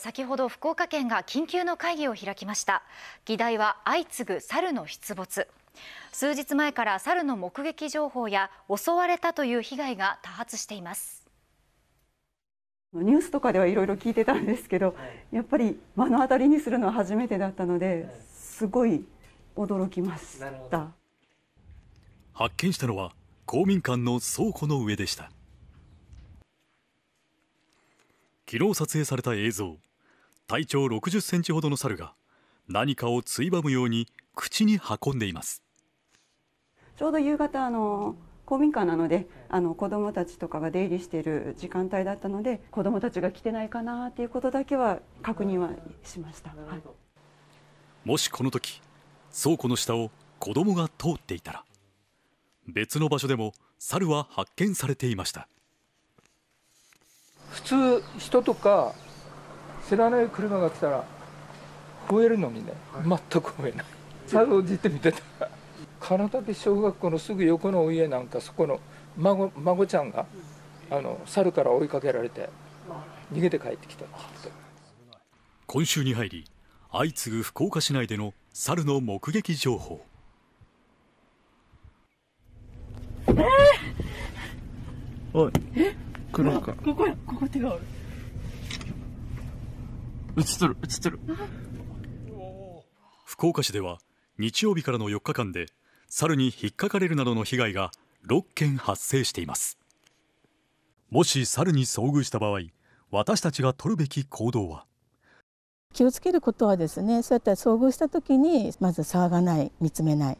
先ほど福岡県が緊急の会議を開きました。議題は相次ぐ猿の出没。数日前から猿の目撃情報や襲われたという被害が多発しています。ニュースとかではいろいろ聞いてたんですけど、やっぱり目の当たりにするのは初めてだったのですごい驚きました。発見したのは公民館の倉庫の上でした。昨日撮影された映像体長60センチほどの猿が何かをついばむように口に運んでいます。ちょうど夕方あの公民館なのであの子どもたちとかが出入りしている時間帯だったので子どもたちが来てないかなということだけは確認はしました、はい、もしこの時倉庫の下を子どもが通っていたら別の場所でも猿は発見されていました。普通人とか知らない車が来たら増えるのにね。全く増えない。猿をじって見てた。金竹小学校のすぐ横の家なんかそこの孫孫ちゃんがあの猿から追いかけられて逃げて帰ってきた。今週に入り相次ぐ福岡市内での猿の目撃情報。えー、おい。来るかここここ手がある映っとる映っとる。福岡市では日曜日からの4日間で猿に引っかかれるなどの被害が6件発生しています。もし猿に遭遇した場合私たちが取るべき行動は？気をつけることはですねそうやって遭遇した時にまず騒がない見つめない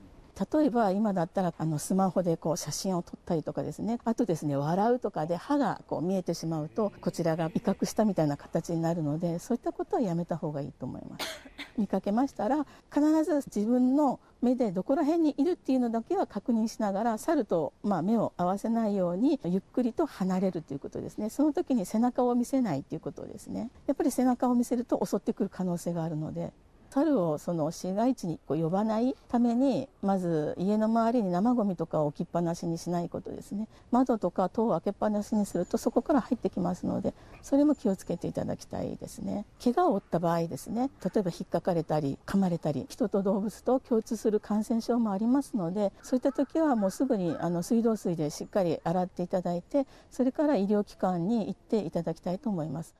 例えば今だったらあのスマホでこう写真を撮ったりとかですね。あとですね笑うとかで歯がこう見えてしまうとこちらが威嚇したみたいな形になるのでそういったことはやめた方がいいと思います。見かけましたら必ず自分の目でどこら辺にいるっていうのだけは確認しながら猿とまあ目を合わせないようにゆっくりと離れるということですね。その時に背中を見せないということですね。やっぱり背中を見せると襲ってくる可能性があるので猿をその市街地にこう呼ばないためにまず家の周りに生ゴミとかを置きっぱなしにしないことですね。窓とか戸を開けっぱなしにするとそこから入ってきますのでそれも気をつけていただきたいですね。怪我を負った場合ですね例えば引っかかれたり噛まれたり人と動物と共通する感染症もありますのでそういった時はもうすぐにあの水道水でしっかり洗っていただいてそれから医療機関に行っていただきたいと思います。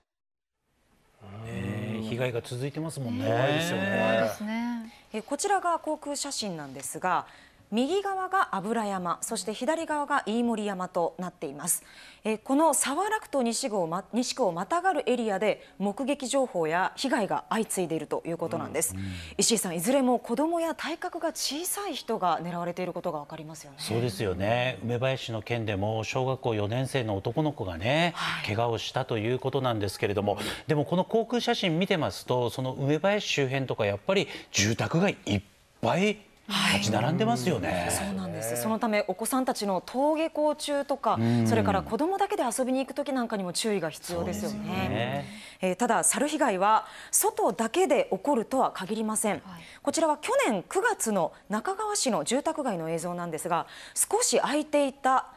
被害が続いてますもんね。怖いですよね。えこちらが航空写真なんですが右側が油山そして左側が飯盛山となっています。えこの沢楽と西区を、ま、西区をまたがるエリアで目撃情報や被害が相次いでいるということなんです、うんうん、石井さんいずれも子どもや体格が小さい人が狙われていることが分かりますよね。そうですよね。梅林の件でも小学校4年生の男の子がね、はい、怪我をしたということなんですけれどもでもこの航空写真見てますとその梅林周辺とかやっぱり住宅街いっぱい立ち並んでますよね、はい、そうなんです。そのためお子さんたちの登下校中とかそれから子供だけで遊びに行く時なんかにも注意が必要ですよね。ね、えー、ただ猿被害は外だけで起こるとは限りません、はい、こちらは去年9月の中川市の住宅街の映像なんですが少し開いていた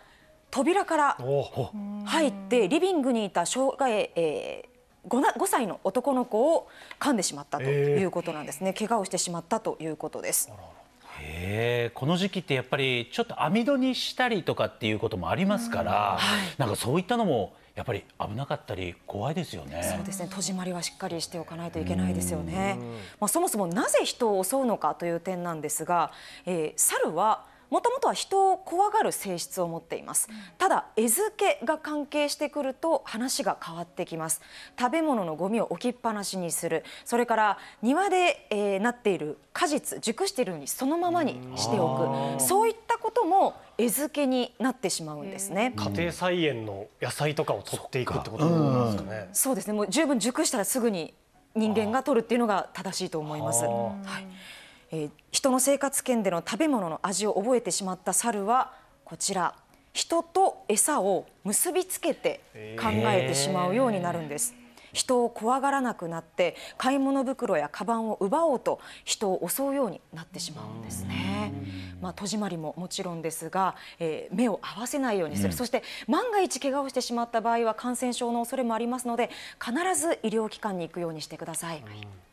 扉から入ってリビングにいた障害、えー 5, 5歳の男の子を噛んでしまったということなんですね、えー、怪我をしてしまったということです。へこの時期ってやっぱりちょっと網戸にしたりとかっていうこともありますから、はい、なんかそういったのもやっぱり危なかったり怖いですよね。そうですね。戸締まりはしっかりしておかないといけないですよね。まあそもそもなぜ人を襲うのかという点なんですが、えー、猿はもともとは人を怖がる性質を持っています。ただ餌付けが関係してくると話が変わってきます。食べ物のゴミを置きっぱなしにする。それから庭で、えー、なっている果実熟しているのにそのままにしておく。そういったことも餌付けになってしまうんですね。家庭菜園の野菜とかを取っていくってことなん。ですかね。そうですね。もう十分熟したらすぐに人間が取るっていうのが正しいと思います。はい。えー、人の生活圏での食べ物の味を覚えてしまった猿はこちら人と餌を結びつけて考えてしまうようになるんです。人を怖がらなくなって買い物袋やカバンを奪おうと人を襲うようになってしまうんですね。まあ、戸締まりももちろんですが、えー、目を合わせないようにする、うん、そして万が一怪我をしてしまった場合は感染症の恐れもありますので必ず医療機関に行くようにしてください。うん